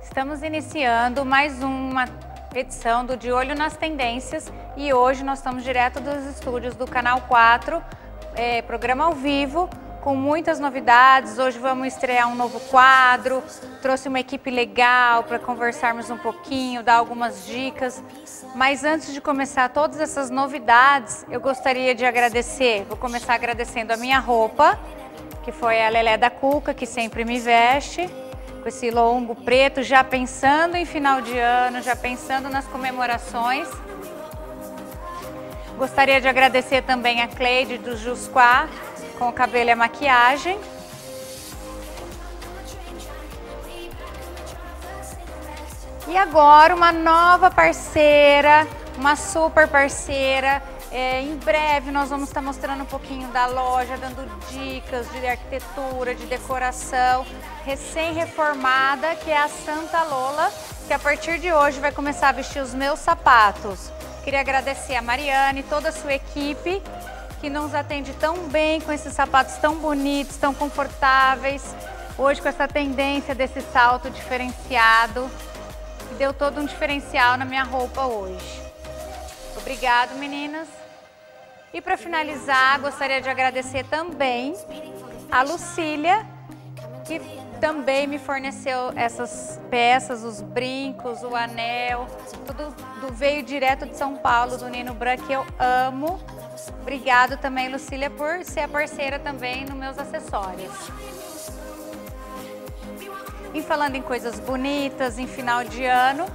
Estamos iniciando mais uma edição do De Olho nas Tendências e hoje nós estamos direto dos estúdios do Canal 4, é, programa ao vivo, com muitas novidades. Hoje vamos estrear um novo quadro, trouxe uma equipe legal para conversarmos um pouquinho, dar algumas dicas. Mas antes de começar todas essas novidades, eu gostaria de agradecer, vou começar agradecendo a minha roupa, que foi a Lelé da Cuca, que sempre me veste com esse longo preto, já pensando em final de ano, já pensando nas comemorações. Gostaria de agradecer também a Cleide do Jusquá, com o cabelo e a maquiagem. E agora uma nova parceira, uma super parceira, é, em breve nós vamos estar mostrando um pouquinho da loja, dando dicas de arquitetura, de decoração, recém-reformada, que é a Santa Lola, que a partir de hoje vai começar a vestir os meus sapatos. Queria agradecer a Mariane e toda a sua equipe, que nos atende tão bem com esses sapatos tão bonitos, tão confortáveis. Hoje com essa tendência desse salto diferenciado, que deu todo um diferencial na minha roupa hoje. Obrigado, meninas. E para finalizar, gostaria de agradecer também a Lucília, que também me forneceu essas peças, os brincos, o anel, tudo do, veio direto de São Paulo, do Nino Branco, que eu amo. Obrigado também, Lucília, por ser a parceira também nos meus acessórios. E falando em coisas bonitas, em final de ano,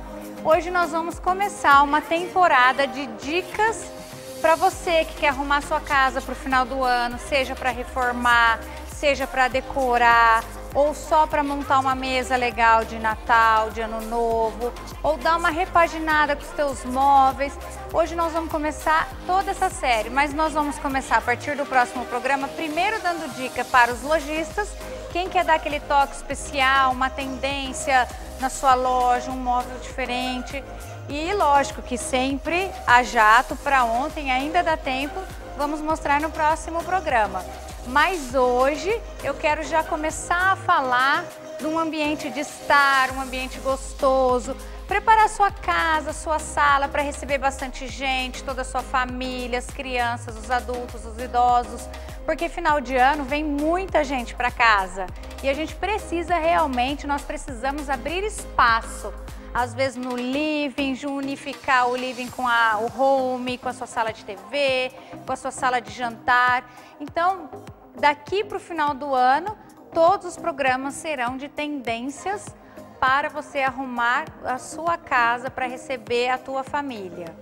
hoje nós vamos começar uma temporada de dicas para você que quer arrumar sua casa para o final do ano, seja para reformar, seja para decorar, ou só para montar uma mesa legal de Natal, de Ano Novo, ou dar uma repaginada com os teus móveis. Hoje nós vamos começar toda essa série, mas nós vamos começar a partir do próximo programa, primeiro dando dica para os lojistas, quem quer dar aquele toque especial, uma tendência na sua loja, um móvel diferente. E lógico que sempre a jato para ontem, ainda dá tempo, vamos mostrar no próximo programa. Mas hoje eu quero já começar a falar de um ambiente de estar, um ambiente gostoso, preparar sua casa, sua sala para receber bastante gente, toda a sua família, as crianças, os adultos, os idosos, porque final de ano vem muita gente para casa. E a gente precisa realmente, nós precisamos abrir espaço às vezes no living, unificar o living com a, o home, com a sua sala de TV, com a sua sala de jantar. Então, daqui para o final do ano, todos os programas serão de tendências para você arrumar a sua casa para receber a tua família.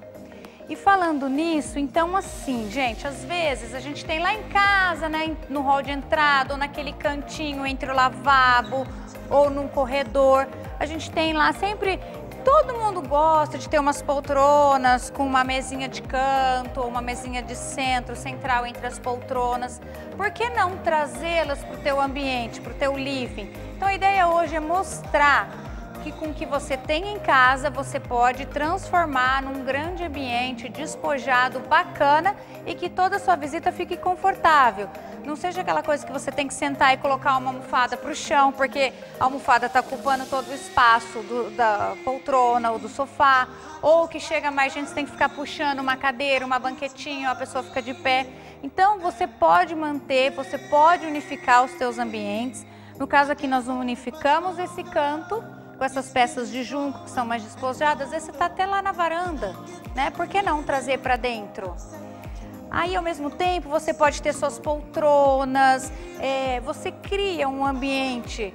E falando nisso, então assim, gente, às vezes a gente tem lá em casa, né, no hall de entrada, ou naquele cantinho entre o lavabo, ou num corredor, a gente tem lá sempre Todo mundo gosta de ter umas poltronas com uma mesinha de canto uma mesinha de centro, central entre as poltronas. Por que não trazê-las para o teu ambiente, para o teu living? Então a ideia hoje é mostrar que com o que você tem em casa, você pode transformar num grande ambiente despojado, bacana e que toda a sua visita fique confortável. Não seja aquela coisa que você tem que sentar e colocar uma almofada para o chão, porque a almofada está ocupando todo o espaço do, da poltrona ou do sofá, ou que chega mais gente, você tem que ficar puxando uma cadeira, uma banquetinha, a pessoa fica de pé. Então, você pode manter, você pode unificar os seus ambientes. No caso aqui, nós unificamos esse canto com essas peças de junco que são mais despojadas, esse está até lá na varanda, né? Por que não trazer para dentro? Aí, ao mesmo tempo, você pode ter suas poltronas, é, você cria um ambiente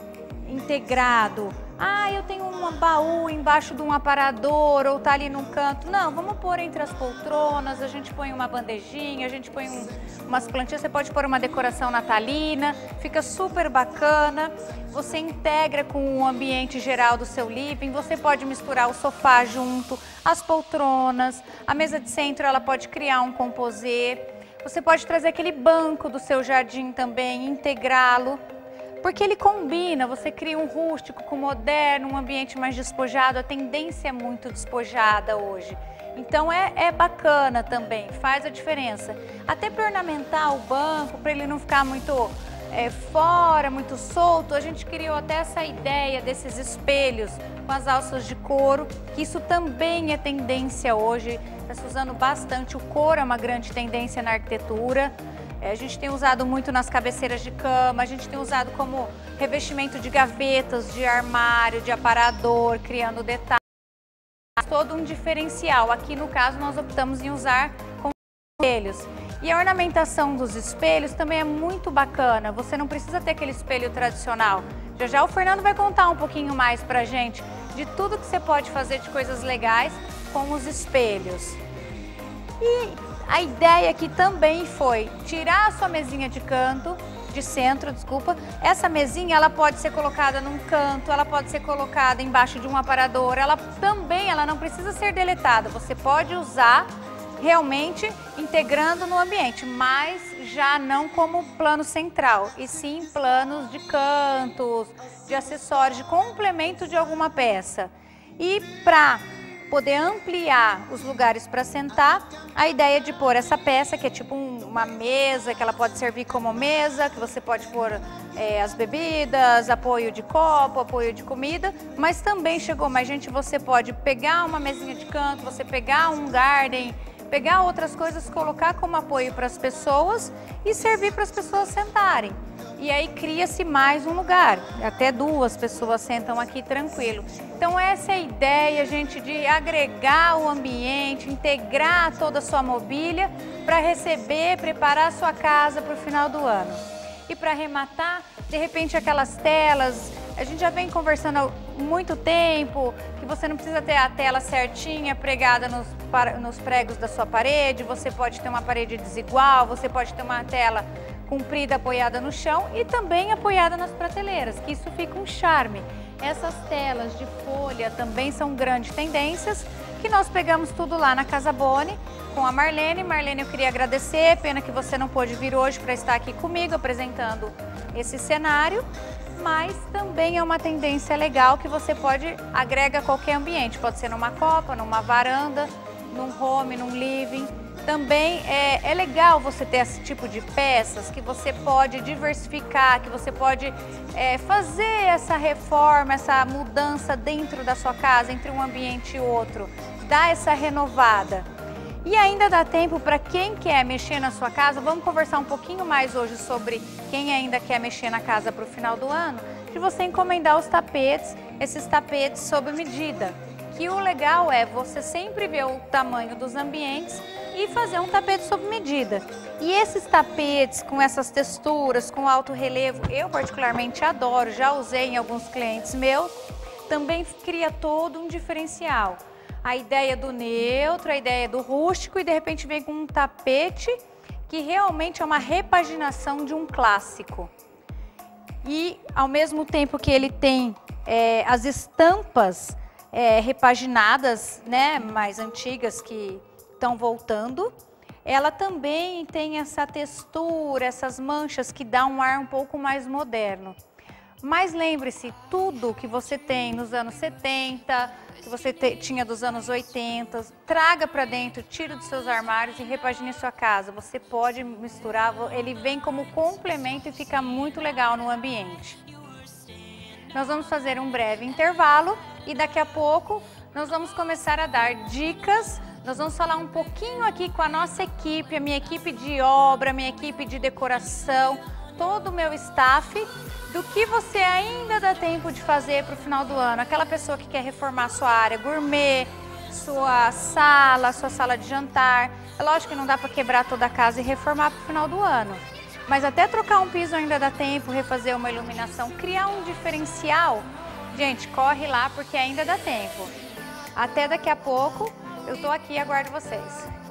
integrado, ah, eu tenho um baú embaixo de um aparador ou tá ali num canto. Não, vamos pôr entre as poltronas, a gente põe uma bandejinha, a gente põe um, umas plantinhas, você pode pôr uma decoração natalina, fica super bacana. Você integra com o ambiente geral do seu living, você pode misturar o sofá junto, as poltronas, a mesa de centro ela pode criar um composê. Você pode trazer aquele banco do seu jardim também, integrá-lo porque ele combina, você cria um rústico com moderno, um ambiente mais despojado, a tendência é muito despojada hoje. Então é, é bacana também, faz a diferença. Até para ornamentar o banco, para ele não ficar muito é, fora, muito solto, a gente criou até essa ideia desses espelhos com as alças de couro, que isso também é tendência hoje, está se usando bastante, o couro é uma grande tendência na arquitetura. É, a gente tem usado muito nas cabeceiras de cama, a gente tem usado como revestimento de gavetas, de armário, de aparador, criando detalhes todo um diferencial. Aqui no caso nós optamos em usar com espelhos. E a ornamentação dos espelhos também é muito bacana. Você não precisa ter aquele espelho tradicional. Já já o Fernando vai contar um pouquinho mais pra gente de tudo que você pode fazer de coisas legais com os espelhos. E a ideia aqui também foi tirar a sua mesinha de canto, de centro, desculpa. Essa mesinha, ela pode ser colocada num canto, ela pode ser colocada embaixo de um aparador, ela também, ela não precisa ser deletada, você pode usar realmente integrando no ambiente, mas já não como plano central, e sim planos de cantos, de acessórios, de complemento de alguma peça. E para poder ampliar os lugares para sentar, a ideia de pôr essa peça, que é tipo um, uma mesa, que ela pode servir como mesa, que você pode pôr é, as bebidas, apoio de copo, apoio de comida, mas também chegou mais gente, você pode pegar uma mesinha de canto, você pegar um garden, pegar outras coisas, colocar como apoio para as pessoas e servir para as pessoas sentarem. E aí cria-se mais um lugar, até duas pessoas sentam aqui tranquilo. Então essa é a ideia, gente, de agregar o ambiente, integrar toda a sua mobília para receber, preparar a sua casa para o final do ano. E para arrematar, de repente aquelas telas, a gente já vem conversando há muito tempo que você não precisa ter a tela certinha pregada nos, nos pregos da sua parede, você pode ter uma parede desigual, você pode ter uma tela comprida apoiada no chão e também apoiada nas prateleiras, que isso fica um charme. Essas telas de folha também são grandes tendências, que nós pegamos tudo lá na Casa Boni com a Marlene. Marlene, eu queria agradecer, pena que você não pôde vir hoje para estar aqui comigo apresentando esse cenário, mas também é uma tendência legal que você pode agrega a qualquer ambiente, pode ser numa copa, numa varanda, num home, num living. Também é, é, legal você ter esse tipo de peças que você pode diversificar, que você pode é, fazer essa reforma, essa mudança dentro da sua casa, entre um ambiente e outro, dar essa renovada. E ainda dá tempo para quem quer mexer na sua casa, vamos conversar um pouquinho mais hoje sobre quem ainda quer mexer na casa para o final do ano, de você encomendar os tapetes, esses tapetes sob medida. Que o legal é você sempre ver o tamanho dos ambientes e fazer um tapete sob medida. E esses tapetes com essas texturas, com alto relevo, eu particularmente adoro, já usei em alguns clientes meus, também cria todo um diferencial. A ideia do neutro, a ideia do rústico e de repente vem com um tapete que realmente é uma repaginação de um clássico. E ao mesmo tempo que ele tem é, as estampas é, repaginadas, né, mais antigas que estão voltando. Ela também tem essa textura, essas manchas que dá um ar um pouco mais moderno. Mas lembre-se, tudo que você tem nos anos 70, que você te, tinha dos anos 80, traga para dentro, tira dos seus armários e repagine sua casa. Você pode misturar, ele vem como complemento e fica muito legal no ambiente. Nós vamos fazer um breve intervalo e daqui a pouco nós vamos começar a dar dicas nós vamos falar um pouquinho aqui com a nossa equipe, a minha equipe de obra, minha equipe de decoração, todo o meu staff, do que você ainda dá tempo de fazer para o final do ano. Aquela pessoa que quer reformar sua área gourmet, sua sala, sua sala de jantar. É lógico que não dá para quebrar toda a casa e reformar para o final do ano. Mas até trocar um piso ainda dá tempo, refazer uma iluminação, criar um diferencial. Gente, corre lá porque ainda dá tempo. Até daqui a pouco. Eu estou aqui e aguardo vocês.